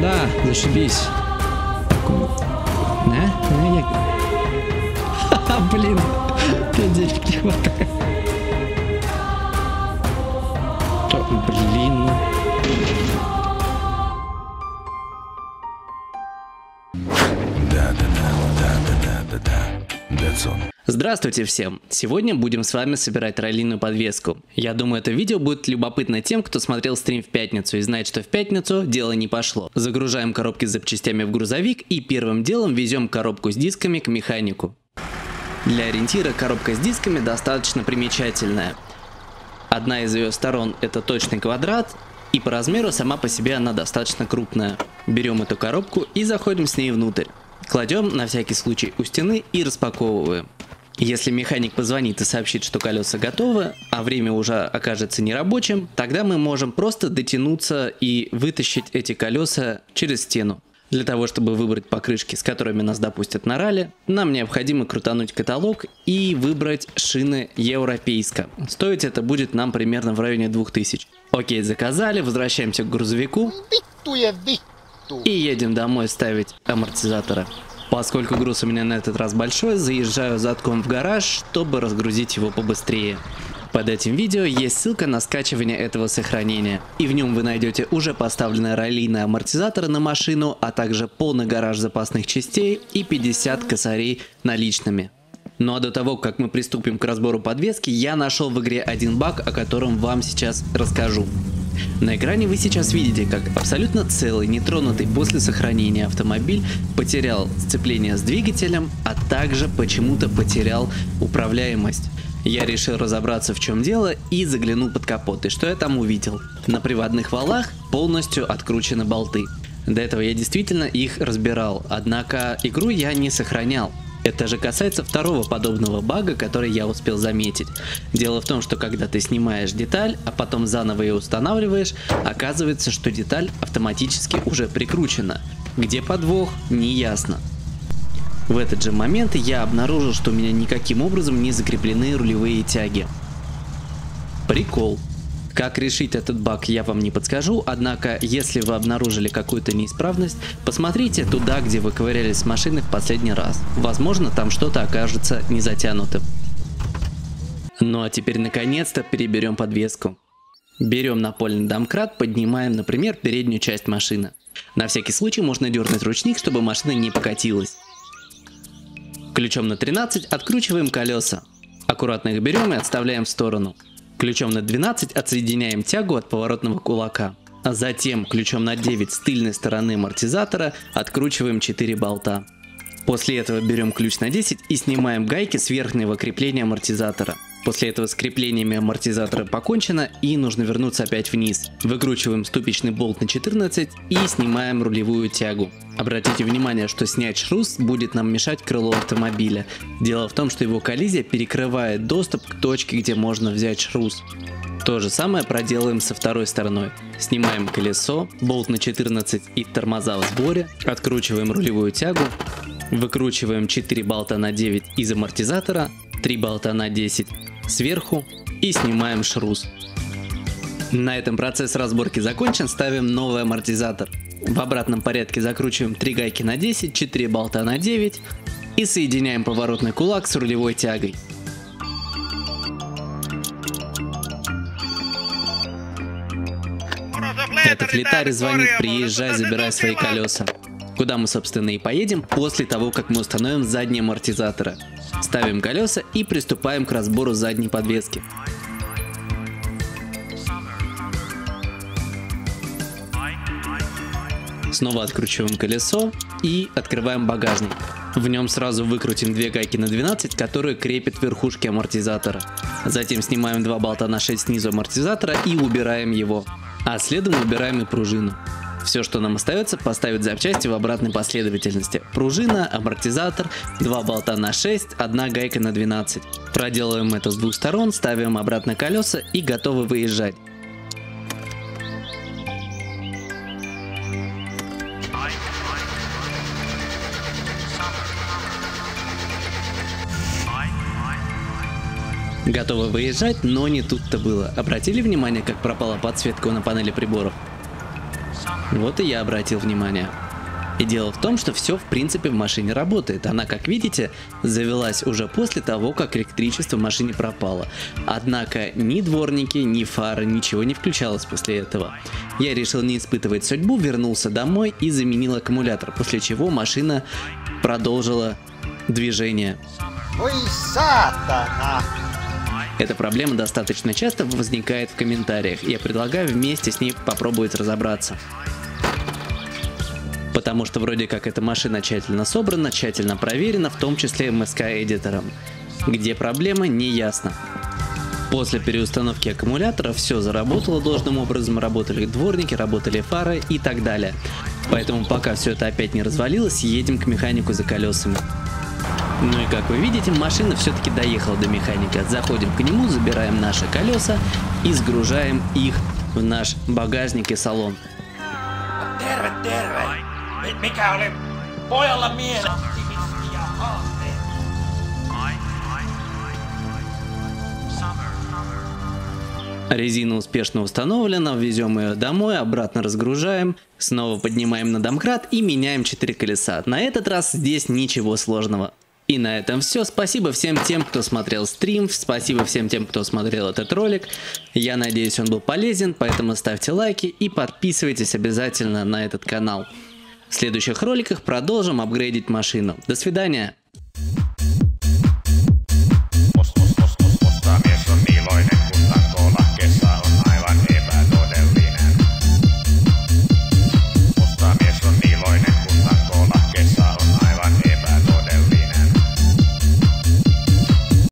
Да, зашибись. Да? Да, я... Ха-ха, блин. Денег не хватает. Здравствуйте всем! Сегодня будем с вами собирать раллийную подвеску. Я думаю, это видео будет любопытно тем, кто смотрел стрим в пятницу и знает, что в пятницу дело не пошло. Загружаем коробки с запчастями в грузовик и первым делом везем коробку с дисками к механику. Для ориентира коробка с дисками достаточно примечательная. Одна из ее сторон это точный квадрат, и по размеру сама по себе она достаточно крупная. Берем эту коробку и заходим с ней внутрь. Кладем на всякий случай у стены и распаковываем. Если механик позвонит и сообщит, что колеса готовы, а время уже окажется нерабочим, тогда мы можем просто дотянуться и вытащить эти колеса через стену. Для того, чтобы выбрать покрышки, с которыми нас допустят на ралли, нам необходимо крутануть каталог и выбрать шины европейска. Стоить это будет нам примерно в районе 2000. Окей, заказали, возвращаемся к грузовику и едем домой ставить амортизаторы. Поскольку груз у меня на этот раз большой, заезжаю задком в гараж, чтобы разгрузить его побыстрее. Под этим видео есть ссылка на скачивание этого сохранения, и в нем вы найдете уже поставленные раллийные амортизаторы на машину, а также полный гараж запасных частей и 50 косарей наличными. Ну а до того, как мы приступим к разбору подвески, я нашел в игре один баг, о котором вам сейчас расскажу. На экране вы сейчас видите, как абсолютно целый, нетронутый после сохранения автомобиль потерял сцепление с двигателем, а также почему-то потерял управляемость. Я решил разобраться в чем дело и заглянул под капот. И что я там увидел? На приводных валах полностью откручены болты. До этого я действительно их разбирал, однако игру я не сохранял. Это же касается второго подобного бага, который я успел заметить. Дело в том, что когда ты снимаешь деталь, а потом заново ее устанавливаешь, оказывается, что деталь автоматически уже прикручена. Где подвох, не ясно. В этот же момент я обнаружил, что у меня никаким образом не закреплены рулевые тяги. Прикол. Как решить этот баг я вам не подскажу, однако если вы обнаружили какую-то неисправность, посмотрите туда, где вы ковырялись с машиной в последний раз. Возможно там что-то окажется не затянутым. Ну а теперь наконец-то переберем подвеску. Берем напольный домкрат, поднимаем, например, переднюю часть машины. На всякий случай можно дернуть ручник, чтобы машина не покатилась. Ключом на 13 откручиваем колеса. Аккуратно их берем и отставляем в сторону. Ключом на 12 отсоединяем тягу от поворотного кулака. А затем ключом на 9 с тыльной стороны амортизатора откручиваем 4 болта. После этого берем ключ на 10 и снимаем гайки с верхнего крепления амортизатора. После этого с креплениями амортизатора покончено и нужно вернуться опять вниз. Выкручиваем ступичный болт на 14 и снимаем рулевую тягу. Обратите внимание, что снять шрус будет нам мешать крыло автомобиля. Дело в том, что его коллизия перекрывает доступ к точке, где можно взять шрус. То же самое проделаем со второй стороной. Снимаем колесо, болт на 14 и тормоза в сборе, откручиваем рулевую тягу, выкручиваем 4 болта на 9 из амортизатора, 3 болта на 10 сверху и снимаем шрус. На этом процесс разборки закончен, ставим новый амортизатор. В обратном порядке закручиваем 3 гайки на 10, 4 болта на 9 и соединяем поворотный кулак с рулевой тягой. Этот летарь звонит, приезжай, забирай свои колеса. Куда мы, собственно, и поедем после того, как мы установим задние амортизаторы. Ставим колеса и приступаем к разбору задней подвески. Снова откручиваем колесо и открываем багажник. В нем сразу выкрутим две гайки на 12, которые крепят верхушки амортизатора. Затем снимаем два болта на 6 снизу амортизатора и убираем его. А следом убираем и пружину. Все, что нам остается, поставить запчасти в обратной последовательности. Пружина, амортизатор, два болта на 6, одна гайка на 12. Проделываем это с двух сторон, ставим обратно колеса и готовы выезжать. Готовы выезжать, но не тут-то было. Обратили внимание, как пропала подсветка на панели приборов? Вот и я обратил внимание. И дело в том, что все в принципе в машине работает. Она, как видите, завелась уже после того, как электричество в машине пропало. Однако ни дворники, ни фары, ничего не включалось после этого. Я решил не испытывать судьбу, вернулся домой и заменил аккумулятор, после чего машина продолжила движение. Ой, сатана! Эта проблема достаточно часто возникает в комментариях. Я предлагаю вместе с ней попробовать разобраться потому что вроде как эта машина тщательно собрана, тщательно проверена, в том числе MSK-эдитором. Где проблема, не ясно. После переустановки аккумулятора все заработало должным образом, работали дворники, работали фары и так далее. Поэтому пока все это опять не развалилось, едем к механику за колесами. Ну и как вы видите, машина все-таки доехала до механика. Заходим к нему, забираем наши колеса и сгружаем их в наш багажник и салон. Резина успешно установлена, везем ее домой, обратно разгружаем, снова поднимаем на домкрат и меняем 4 колеса. На этот раз здесь ничего сложного. И на этом все. Спасибо всем тем, кто смотрел стрим. Спасибо всем тем, кто смотрел этот ролик. Я надеюсь, он был полезен, поэтому ставьте лайки и подписывайтесь обязательно на этот канал. В следующих роликах продолжим апгрейдить машину. До свидания!